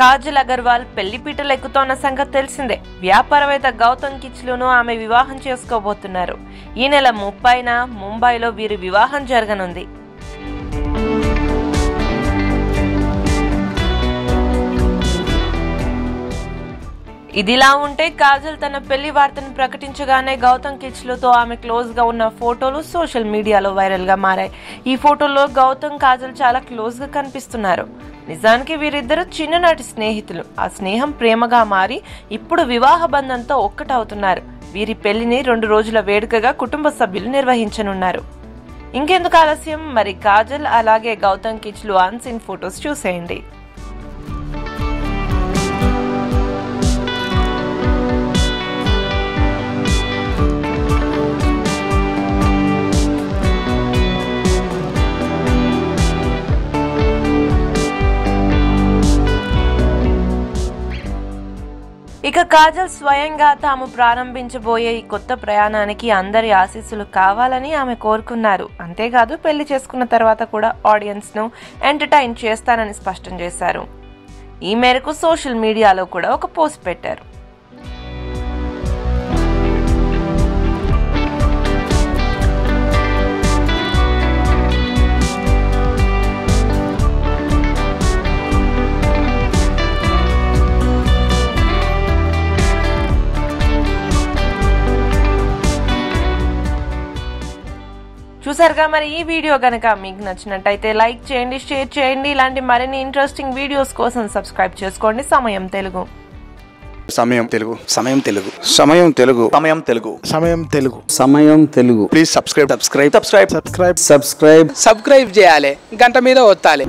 కాజల్ అగర్వాల్ పెళ్ళిపీటలు ఎక్కుతోన్న సంగతి తెలిసిందే. వ్యాపారవేత్త గౌతమ్ కిచ్లును ఆమె వివాహం చేసుకోబోతున్నారు. ఈ నెల ముప్పైన ముంబైలో వీరి వివాహం జరగనుంది. ఇదిలా ఉంటే కాజల్ తన పెళ్ళి వార్తను ప్రకటించగానే గౌతమ్ కిచ్లుతో ఆమె క్లోజ్గా ఉన్న ఫోటోలు సోషల్ మీడియాలో వైరల్గా మారాయి. ఈ ఫోటోలో గౌతమ్ కాజల్ చాలా క్లోజ్గా కనిపిస్తున్నారు. నిజానికి వీరిద్దరూ చిన్ననాటి స్నేహితులు. ఆ స్నేహం ప్రేమగా మారి ఇప్పుడు వివాహ బంధంతో ఒక్కటవుతున్నారు. వీరి పెళ్ళిని రెండు రోజుల వేడుకగా కుటుంబ సభ్యులు నిర్వహించనున్నారు. ఇంకెందుకు ఆలస్యం? మరి కాజల్ అలాగే గౌతమ్ కిచ్లు ఆన్ ఫొటోస్ చూసేయండి. ఇక కాజల్ స్వయంగా తాము ప్రారంభించబోయే ఈ కొత్త ప్రయాణానికి అందరి ఆశీస్సులు కావాలని ఆమె కోరుకున్నారు. అంతేకాదు పెళ్ళి చేసుకున్న తర్వాత కూడా ఆడియన్స్ను ఎంటర్టైన్ చేస్తానని స్పష్టం చేశారు. ఈ మేరకు సోషల్ మీడియాలో కూడా ఒక పోస్ట్ పెట్టారు. చూసారుగా మరి ఈ వీడియో కనుక మీకు నచ్చినట్టయితే లైక్ చేయండి షేర్ చేయండి. ఇలాంటి మరిన్ని ఇంట్రెస్టింగ్ వీడియోస్ కోసం సబ్స్క్రైబ్ చేసుకోండి. సమయం తెలుగు. సమయం తెలుగు. సమయం తెలుగు. సమయం తెలుగు. సమయం తెలుగు. సమయం తెలుగు. సమయం Telugu. Please subscribe subscribe subscribe subscribe subscribe subscribe చేయాలి. గంట మీద ఒత్తాలి.